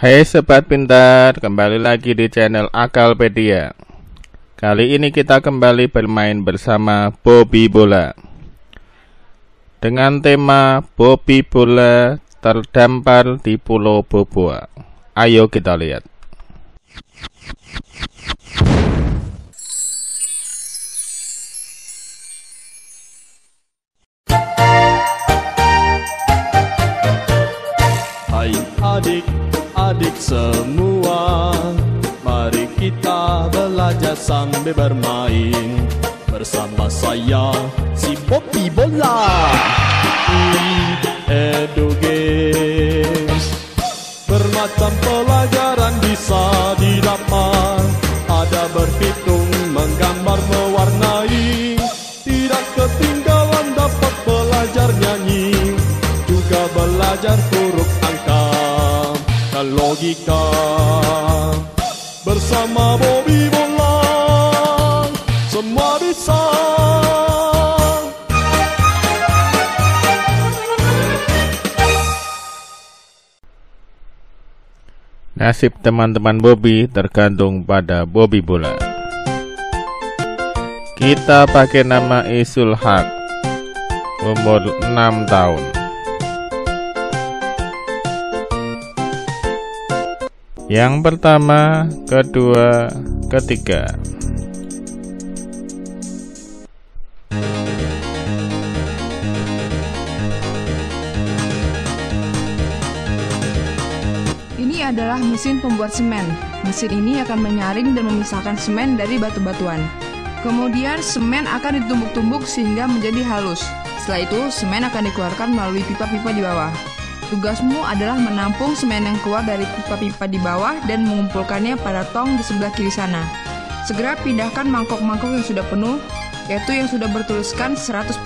Hai sobat pintar, kembali lagi di channel Akalpedia. Kali ini kita kembali bermain bersama Bobby Bola. Dengan tema Bobby Bola terdampar di Pulau Boboa. Ayo kita lihat. Hai semua Mari kita belajar sambil bermain. Bersama saya si Poppy Bola. Edu Games Bermacam pelajaran bisa didapat. Ada berhitung, menggambar, mewarnai. Tidak ketinggalan dapat belajar nyanyi. Juga belajar dan logika Bersama Bobby Bola Semua bisa Nasib teman-teman Bobby tergantung pada Bobby Bola. Kita pakai nama Isul Haq, umur 6 tahun. Yang pertama, kedua, ketiga. Ini adalah mesin pembuat semen. Mesin ini akan menyaring dan memisahkan semen dari batu-batuan. Kemudian semen akan ditumbuk-tumbuk sehingga menjadi halus. Setelah itu, semen akan dikeluarkan melalui pipa-pipa di bawah. Tugasmu adalah menampung semen yang keluar dari pipa-pipa di bawah dan mengumpulkannya pada tong di sebelah kiri sana. Segera pindahkan mangkok-mangkok yang sudah penuh, yaitu yang sudah bertuliskan 100%.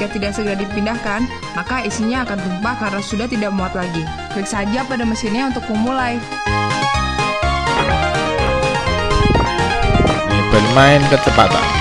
Jika tidak segera dipindahkan, maka isinya akan tumpah karena sudah tidak muat lagi. Klik saja pada mesinnya untuk memulai. Ini bermain kecepatan.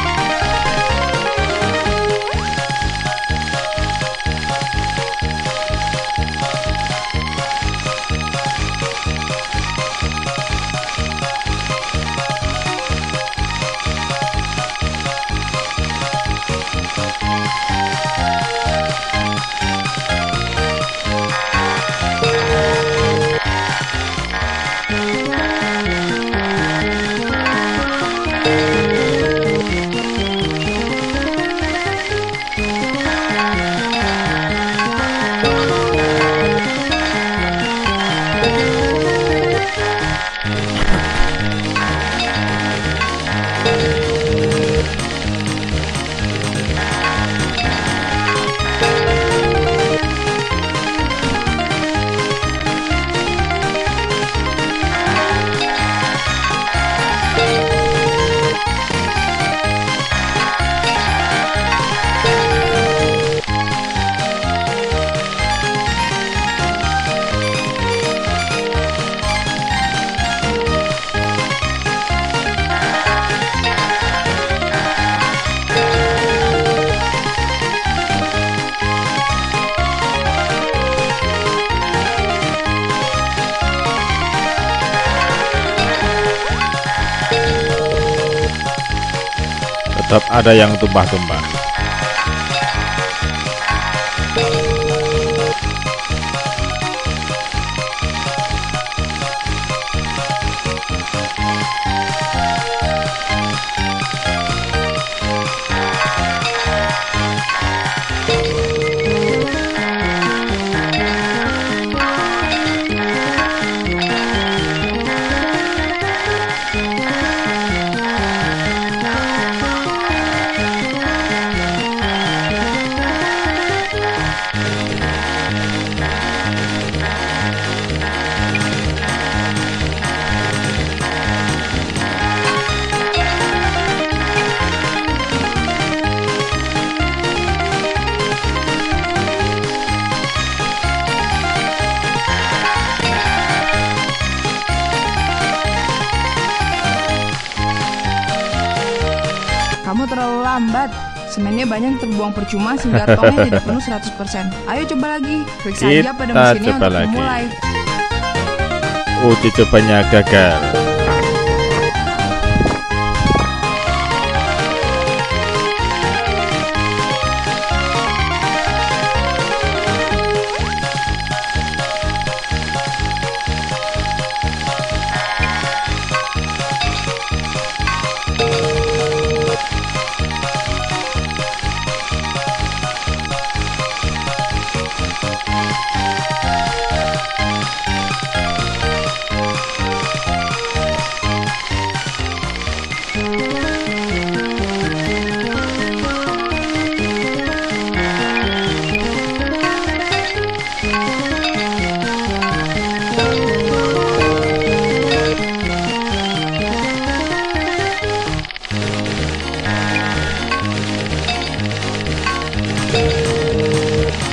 Ada yang tumpah-tumpah. Banyak terbuang percuma sehingga tongnya tidak penuh 100%. Ayo coba lagi. Klik saja pada mesinnya coba untuk lagi. memulai. Uji cobanya gagal.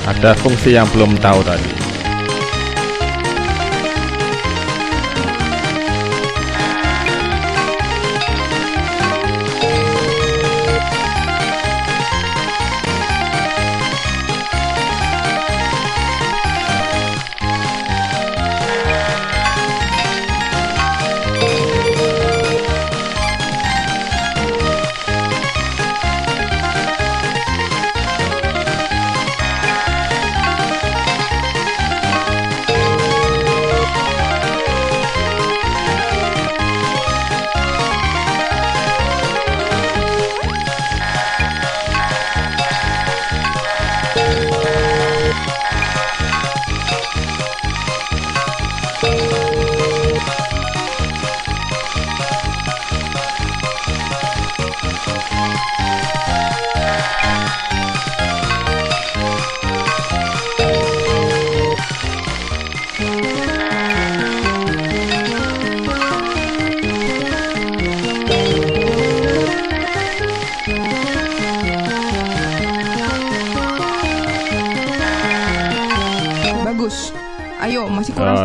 Ada fungsi yang belum tahu tadi.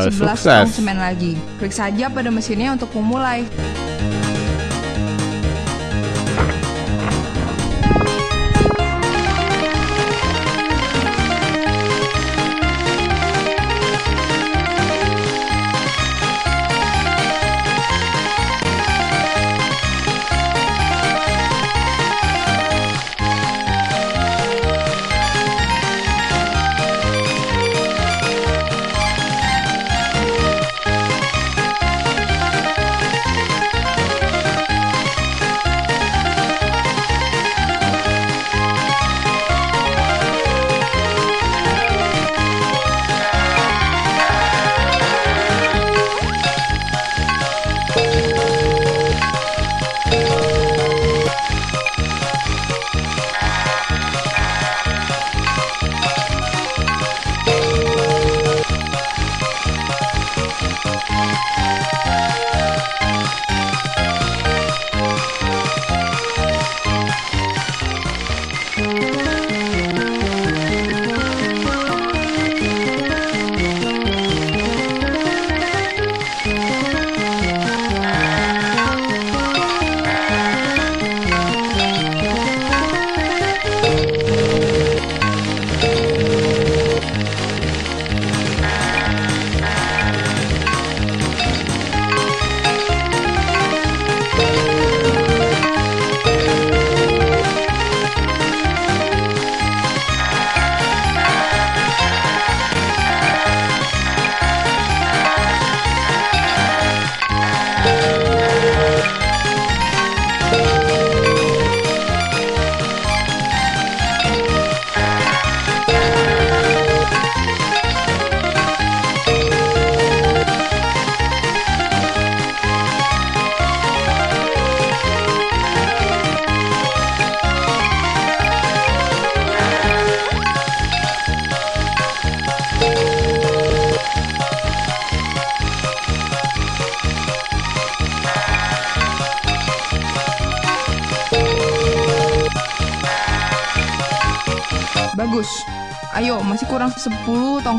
11 sukses. tong semen lagi. Klik saja pada mesinnya untuk memulai.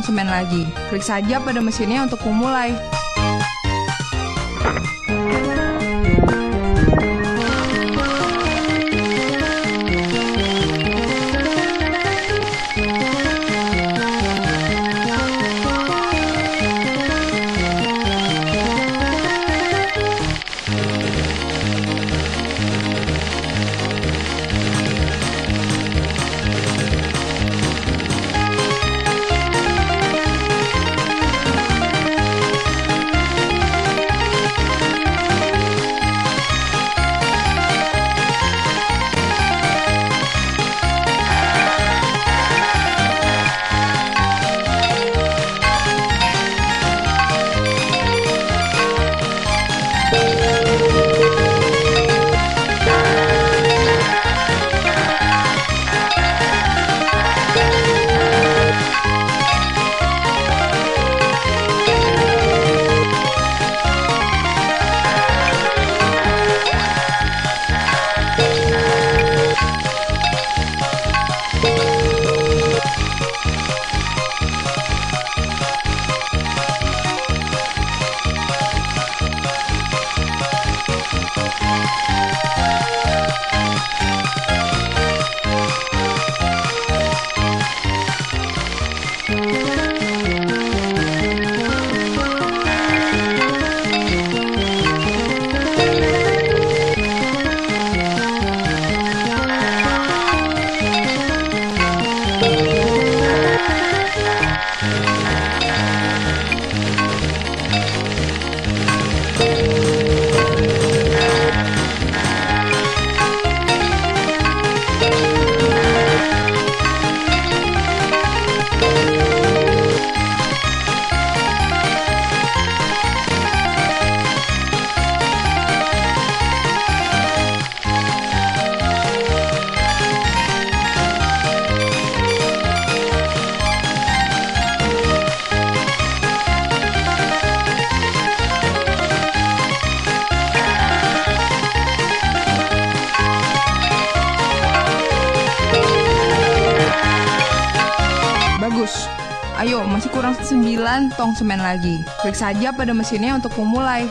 10 tong semen lagi. Klik saja pada mesinnya untuk memulai. 9 tong semen lagi. Klik saja pada mesinnya untuk memulai.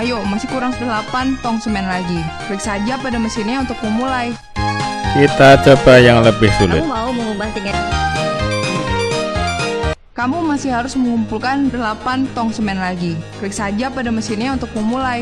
Ayo, masih kurang 8 tong semen lagi. Klik saja pada mesinnya untuk memulai. Kita coba yang lebih sulit. Kamu mau mengubah tiga Kamu masih harus mengumpulkan 8 tong semen lagi. Klik saja pada mesinnya untuk memulai.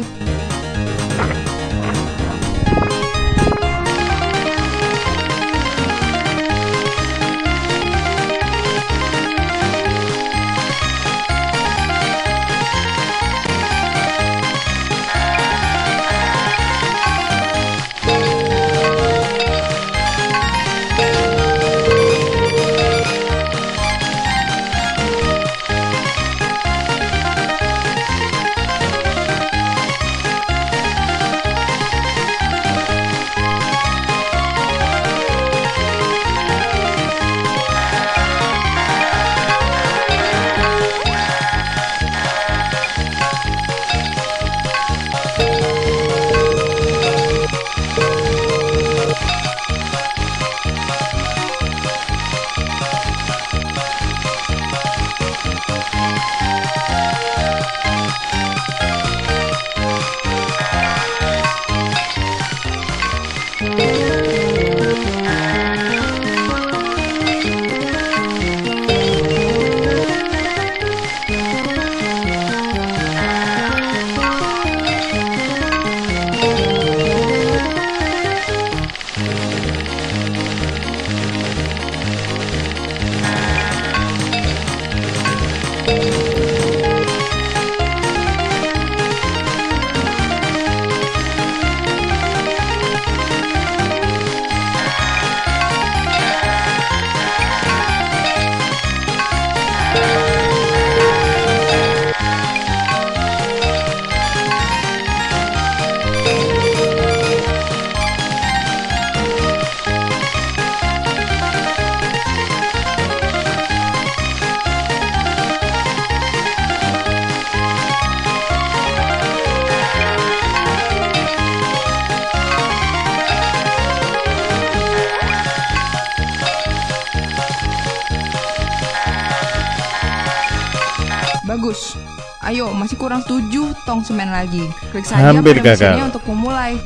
7 tong semen lagi. Klik saja Hampir gagal. untuk memulai.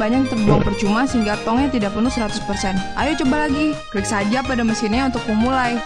Banyak terbuang percuma sehingga tongnya tidak penuh 100%. Ayo coba lagi. Klik saja pada mesinnya untuk memulai.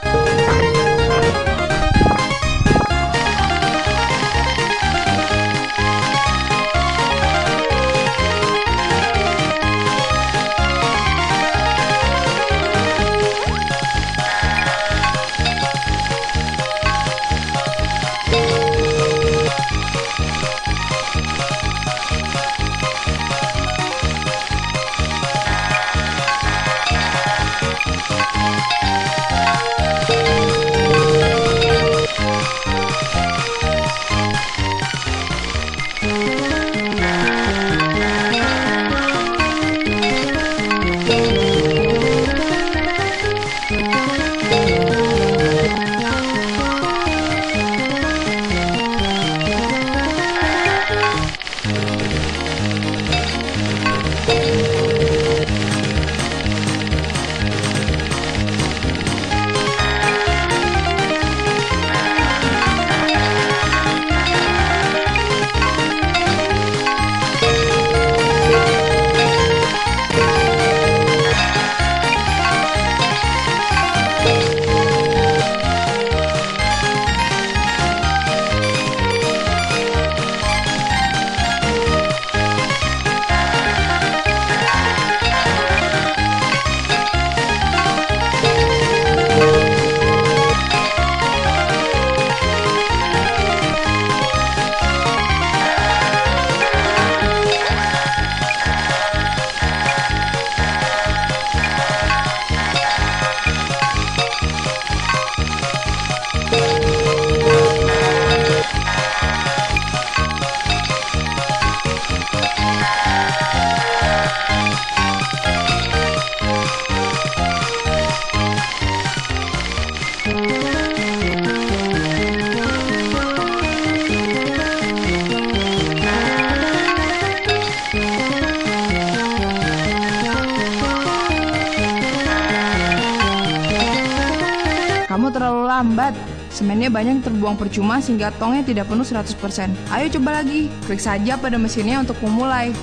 Kamu terlalu lambat. Semennya banyak terbuang percuma sehingga tongnya tidak penuh 100%. Ayo coba lagi. Klik saja pada mesinnya untuk memulai.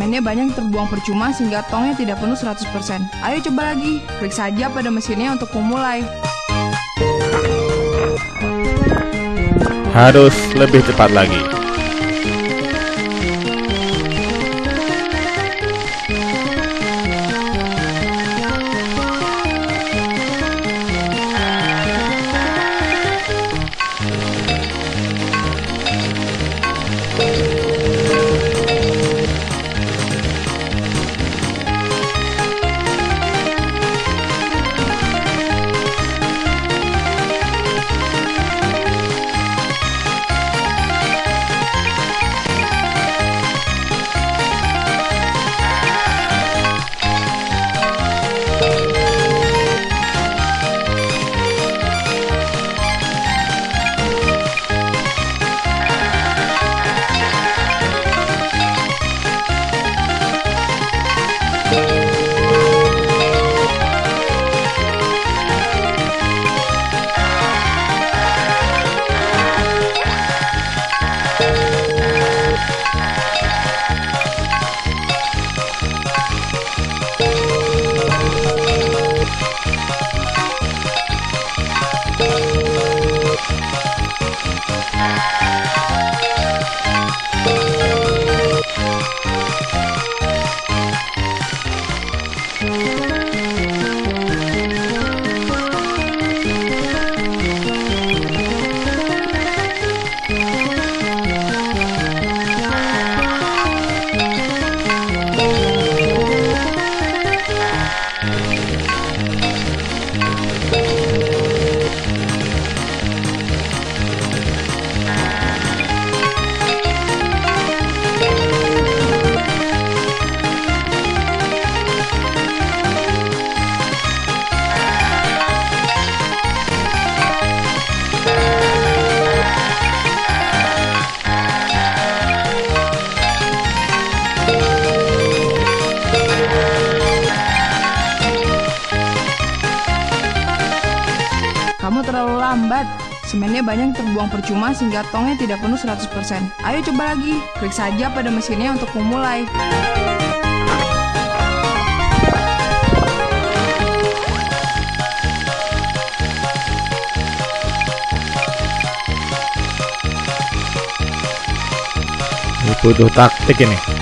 Semennya banyak terbuang percuma sehingga tongnya tidak penuh 100%. Ayo coba lagi. Klik saja pada mesinnya untuk memulai. Harus lebih cepat lagi. Semennya banyak terbuang percuma sehingga tongnya tidak penuh 100%. Ayo coba lagi, klik saja pada mesinnya untuk memulai. Butuh taktik ini.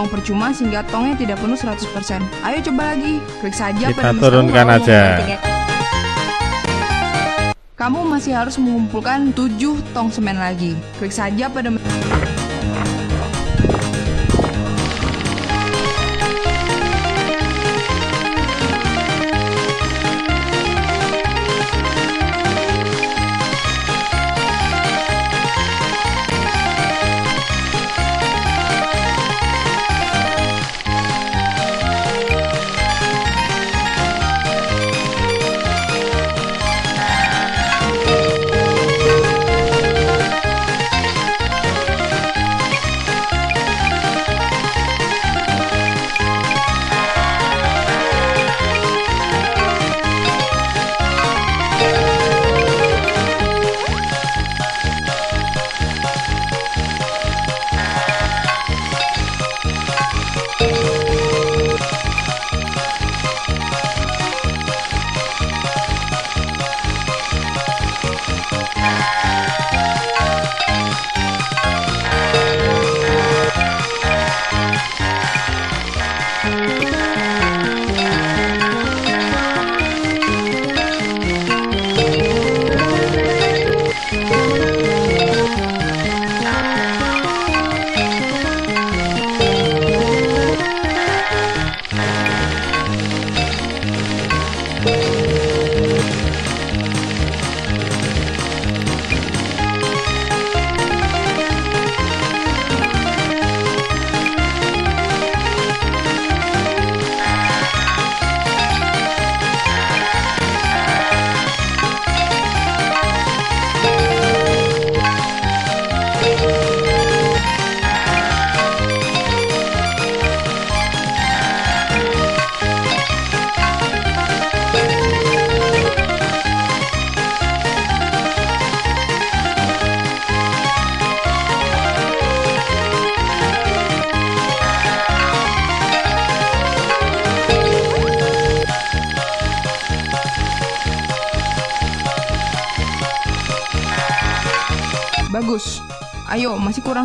Terbuang percuma sehingga tongnya tidak penuh 100%. Ayo coba lagi, klik saja Kita pada mesin turunkan aja. Kamu masih harus mengumpulkan 7 tong semen lagi. Klik saja pada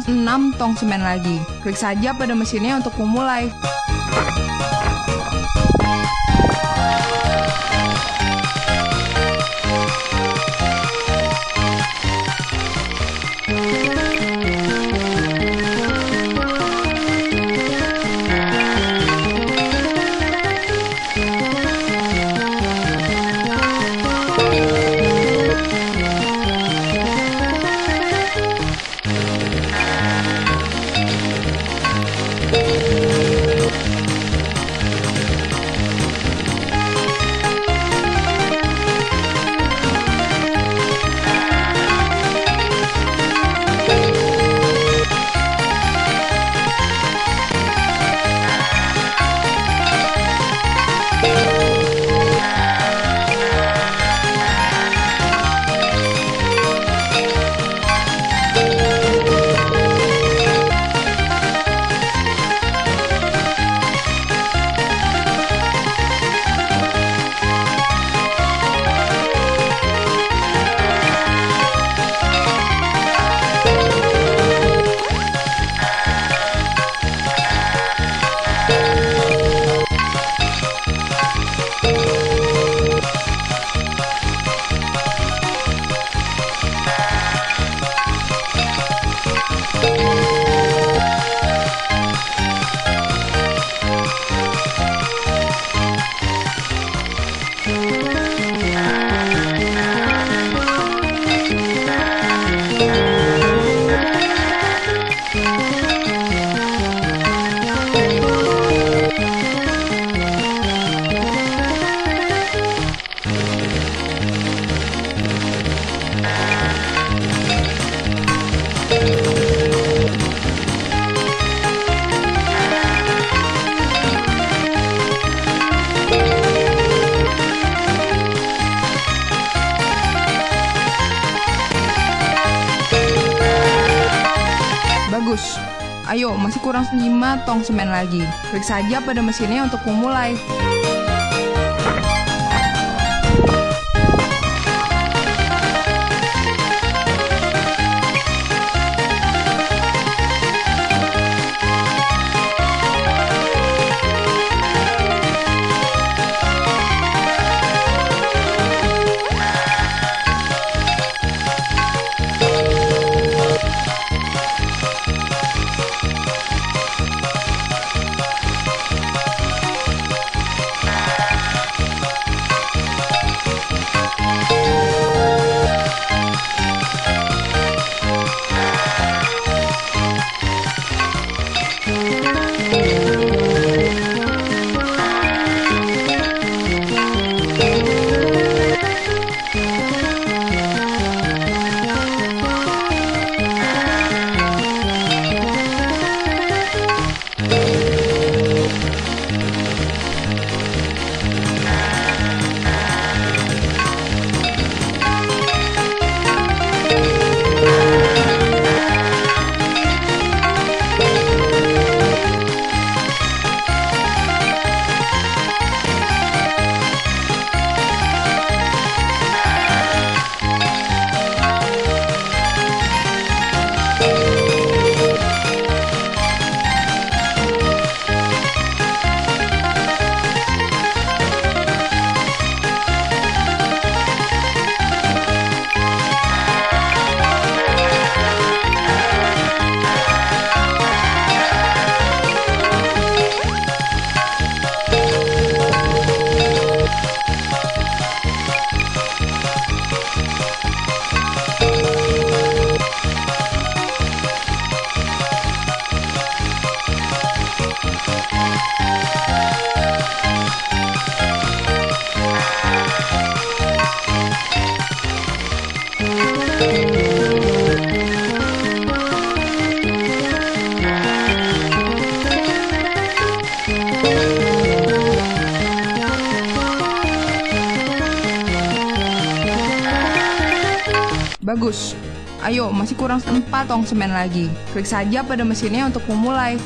6 tong semen lagi. Klik saja pada mesinnya untuk memulai. Ayo, masih kurang 5 tong semen lagi. Klik saja pada mesinnya untuk memulai. Kurang 4 tong semen lagi. Klik saja pada mesinnya untuk memulai.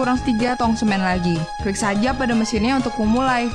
Kurang 3 tong semen lagi. Klik saja pada mesinnya untuk memulai.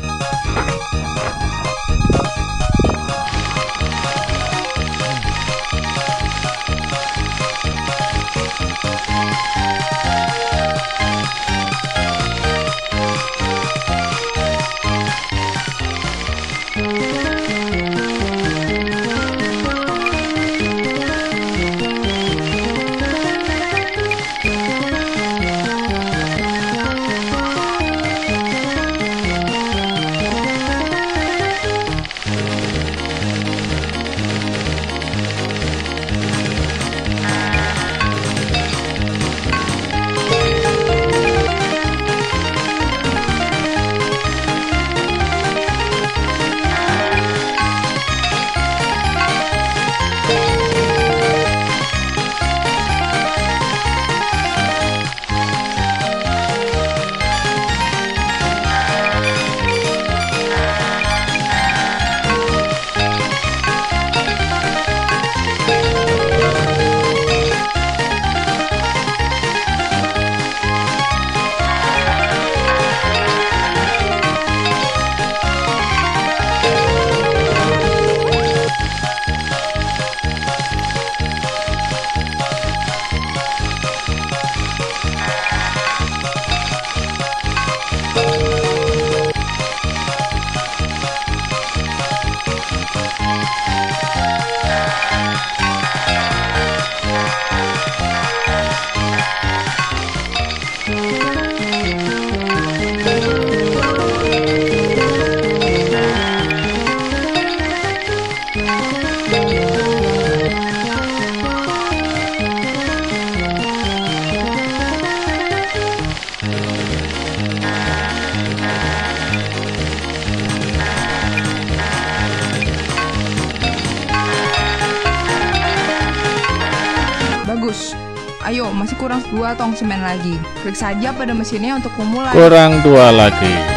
Klik saja pada mesinnya untuk memulai. Kurang dua lagi.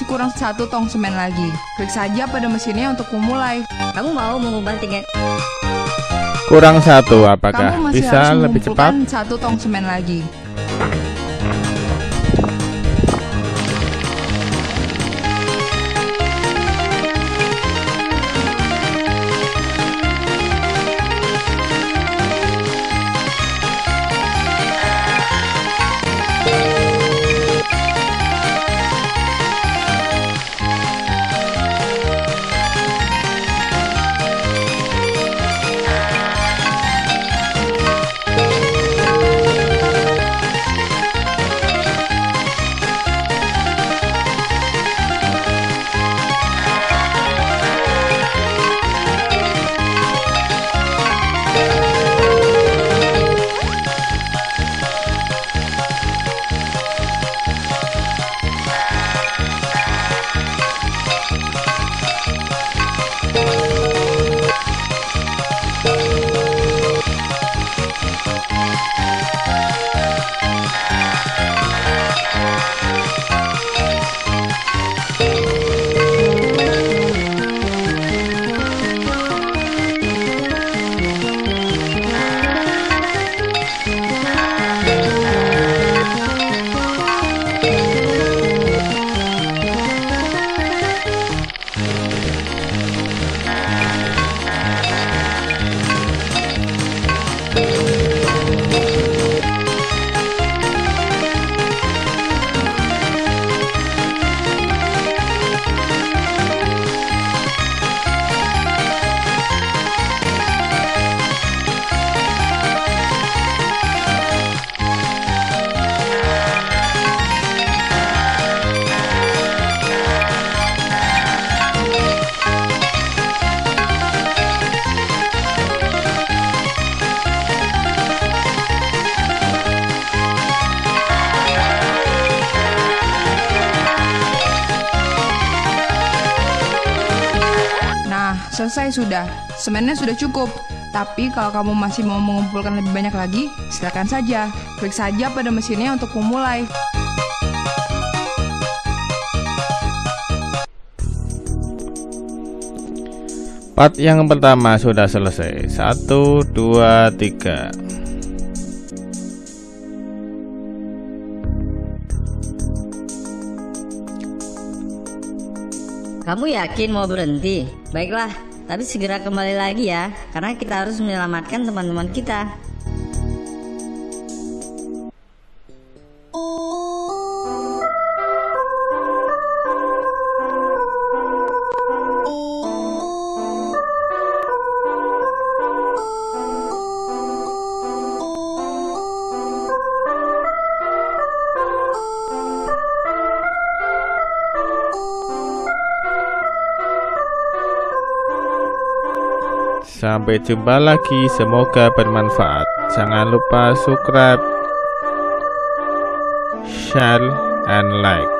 Masih kurang satu tong semen lagi. Klik saja pada mesinnya untuk memulai. Kamu mau mengubah tiga Kurang satu, apakah Kamu masih bisa harus lebih cepat? satu tong semen lagi. Selesai sudah. Semennya sudah cukup. Tapi kalau kamu masih mau mengumpulkan lebih banyak lagi, silakan saja. Klik saja pada mesinnya untuk memulai. Part yang pertama sudah selesai. Satu, dua, tiga. Kamu yakin mau berhenti? Baiklah, tapi segera kembali lagi ya, karena kita harus menyelamatkan teman-teman kita. Sampai jumpa lagi, semoga bermanfaat. Jangan lupa subscribe, share, and like.